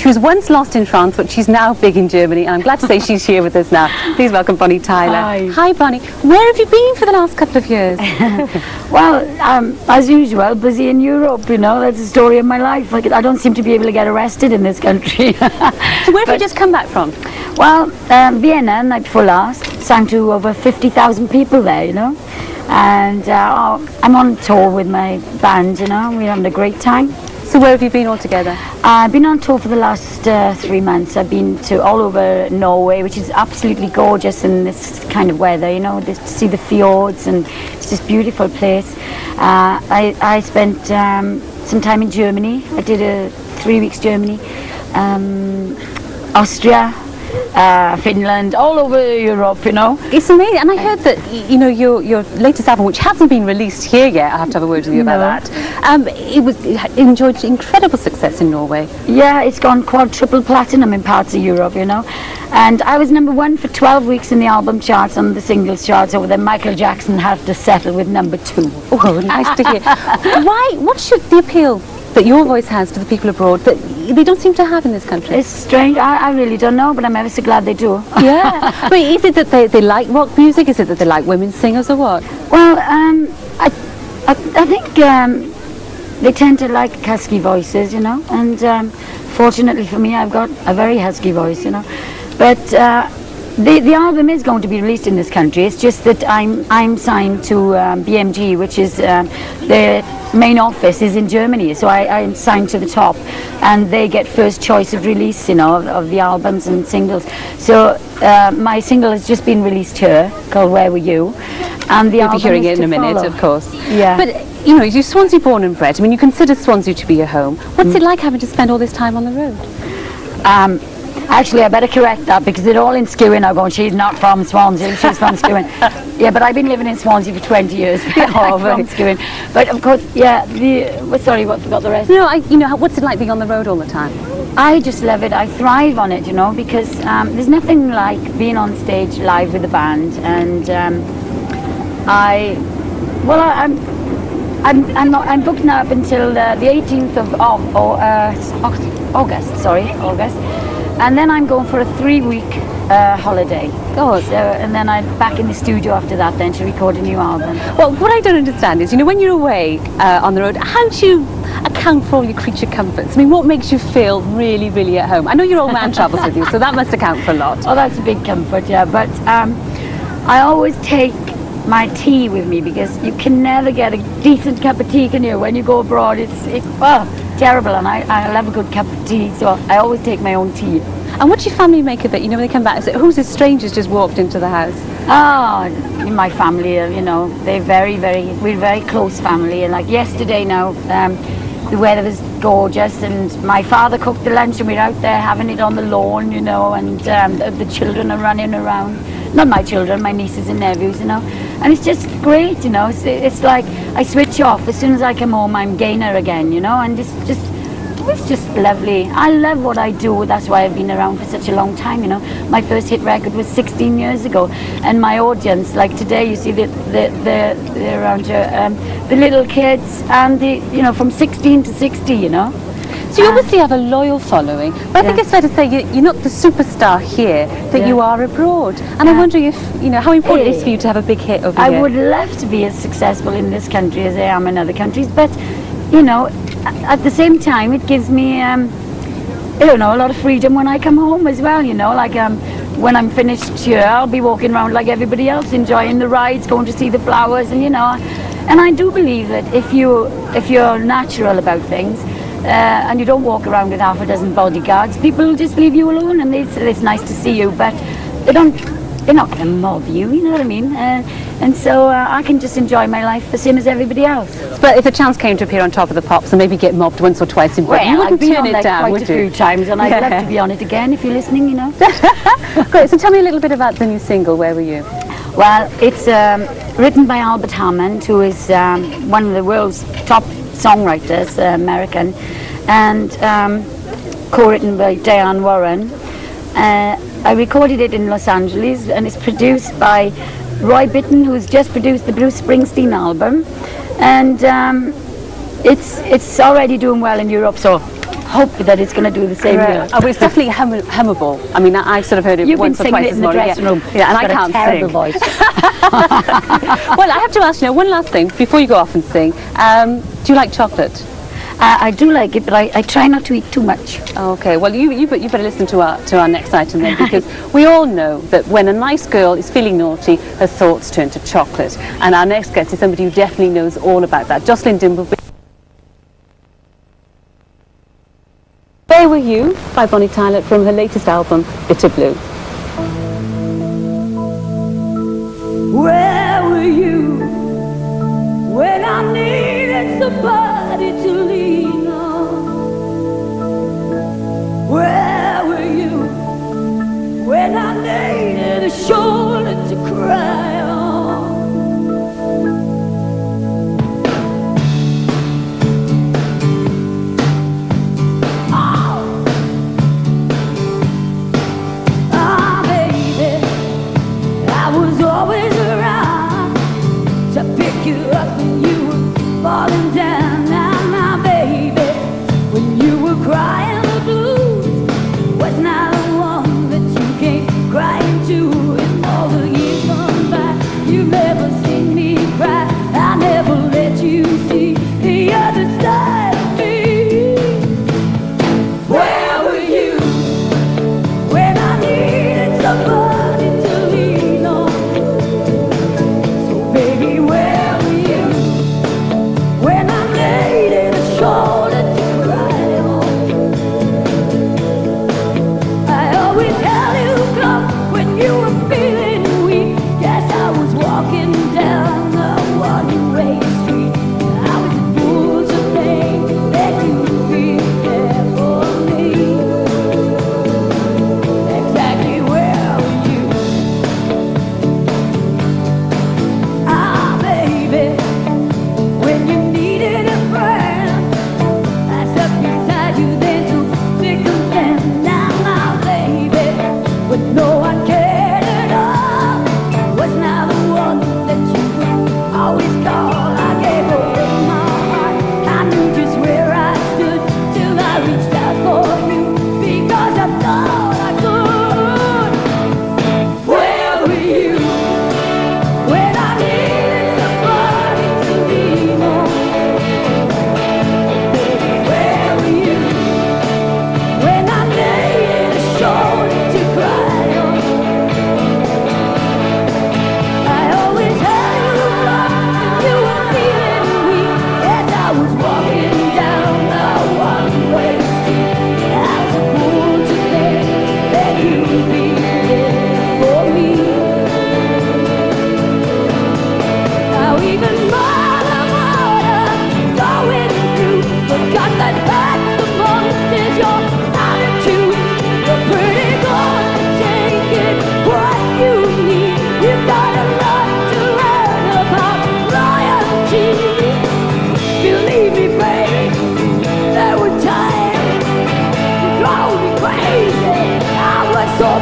She was once lost in France, but she's now big in Germany, and I'm glad to say she's here with us now. Please welcome Bonnie Tyler. Hi. Hi, Bonnie. Where have you been for the last couple of years? Well, um, as usual, busy in Europe, you know, that's the story of my life. Like, I don't seem to be able to get arrested in this country. so where have you just come back from? well, um, Vienna, night before last, sang to over 50,000 people there, you know. And uh, I'm on tour with my band, you know, we're having a great time. So where have you been altogether? I've been on tour for the last uh, three months. I've been to all over Norway, which is absolutely gorgeous in this kind of weather. You know, to see the fjords and it's just beautiful place. Uh, I I spent um, some time in Germany. I did a three weeks Germany, um, Austria, uh, Finland, all over Europe. You know. It's amazing, and I heard that you know your your latest album, which hasn't been released here yet. I have to have a word with you about that. Um, it was it enjoyed incredible success in Norway. Yeah, it's gone quadruple platinum in parts of Europe, you know. And I was number one for 12 weeks in the album charts and the singles charts over there. Michael Jackson had to settle with number two. Oh, nice to hear. Why? What should the appeal that your voice has to the people abroad that they don't seem to have in this country? It's strange. I, I really don't know, but I'm ever so glad they do. yeah. Wait, is it that they, they like rock music? Is it that they like women singers or what? Well, um, I, I, I think um, they tend to like husky voices, you know. And um, fortunately for me, I've got a very husky voice, you know. But uh, the the album is going to be released in this country. It's just that I'm I'm signed to um, BMG, which is um, their main office is in Germany. So I, I'm signed to the top, and they get first choice of release, you know, of, of the albums and singles. So uh, my single has just been released here, called Where Were You, and the You'll be hearing it in a minute, follow. of course. Yeah. But, you know, you're Swansea born and bred. I mean, you consider Swansea to be your home. What's Mm. it like having to spend all this time on the road? Um, actually, I better correct that because they're all in Skewen are going, she's not from Swansea, she's from Skewen. yeah, but I've been living in Swansea for 20 years. Oh, from Skewen. But of course, yeah, the, well, sorry, what forgot the rest? No, I, you know, what's it like being on the road all the time? I just love it. I thrive on it, you know, because um, there's nothing like being on stage live with a band. And um, I, well, I, I'm, I'm, I'm, not, I'm booked now up until uh, the 18th of au- uh, August. Sorry, August. And then I'm going for a three-week uh, holiday. God. So, and then I'm back in the studio after that then to record a new album. Well, what I don't understand is, you know, when you're away uh, on the road, how do you account for all your creature comforts? I mean, what makes you feel really, really at home? I know your old man travels with you, so that must account for a lot. Oh, that's a big comfort, yeah. But um, I always take my tea with me because you can never get a decent cup of tea, can you? When you go abroad, it's it, oh, terrible, and I, I love a good cup of tea, so I always take my own tea. And what do your family make of it? You know, when they come back and say, who's this stranger's just walked into the house? Oh, in my family, you know, they're very, very, we're very close family. And like yesterday now, um, the weather was gorgeous and my father cooked the lunch and we're out there having it on the lawn, you know, and um, the, the children are running around. Not my children, my nieces and nephews, you know. And it's just great, you know. It's, it's like I switch off. As soon as I come home, I'm Gaynor again, you know, and it's just, it's just lovely. I love what I do. That's why I've been around for such a long time, you know. My first hit record was 16 years ago. And my audience, like today, you see the, the, the, the around here, um, the little kids and the, you know, from 16 to 60, you know. So you obviously have a loyal following, but I think it's fair to say you, you're not the superstar here that Yeah. you are abroad. And I'm wondering if, you know, how important it is for you to have a big hit over I here. would love to be as successful in this country as I am in other countries, but you know, at the same time, it gives me, um, I don't know, a lot of freedom when I come home as well. You know, like um, when I'm finished here, I'll be walking around like everybody else, enjoying the rides, going to see the flowers, and you know, and I do believe that if you if you're natural about things. Uh, and you don't walk around with half a dozen bodyguards. People will just leave you alone, and it's, it's nice to see you, but they don't they're not going to mob you, you know what I mean? Uh, and so uh, I can just enjoy my life the same as everybody else. But if a chance came to appear on top of the pops and maybe get mobbed once or twice in Britain, you I've wouldn't turn on it down, quite would a few times, and I'd Yeah. love to be on it again if you're listening, you know. Great. So tell me a little bit about the new single. Where were you? Well, it's um, written by Albert Hammond, who is um, one of the world's top songwriters, uh, American, and um, co-written by Diane Warren. Uh, I recorded it in Los Angeles, and it's produced by Roy Bittan, who's just produced the Bruce Springsteen album, and um, it's it's already doing well in Europe. So hope that it's going to do the same here. Oh, it's definitely hum- hummable. I mean, I- I've sort of heard it You've been once or twice it in the morning. dressing room. Yeah, and I can't a terrible sing. voice. well, I have to ask you now, one last thing before you go off and sing. Um, do you like chocolate? Uh, I do like it, but I, I try not to eat too much. Okay, well, you, you, you better listen to our, to our next item then, because we all know that when a nice girl is feeling naughty, her thoughts turn to chocolate. And our next guest is somebody who definitely knows all about that. Jocelyn Dimbleby. Where Were You by Bonnie Tyler from her latest album, Bitter Blue. Where were you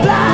blind.